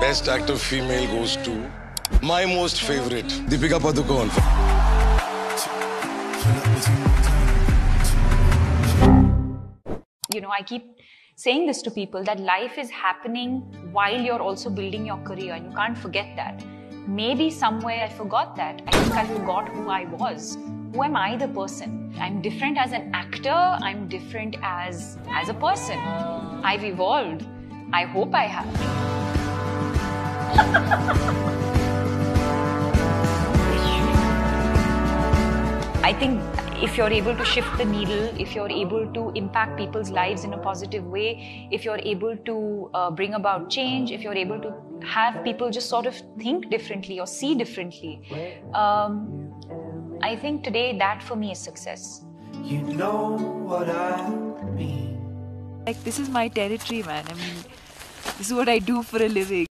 Best actor female goes to my most favorite, Deepika Padukone. you know, I keep saying this to people that life is happening while you're also building your career, and you can't forget that. Maybe somewhere I forgot that. I think I forgot who I was. Who am I, the person? I'm different as an actor. I'm different as as a person. I've evolved. I hope I have. I think if you're able to shift the needle, if you're able to impact people's lives in a positive way, if you're able to uh, bring about change, if you're able to have people just sort of think differently or see differently, um, I think today that for me is success. You know what I mean. Like, this is my territory, man. I mean, this is what I do for a living.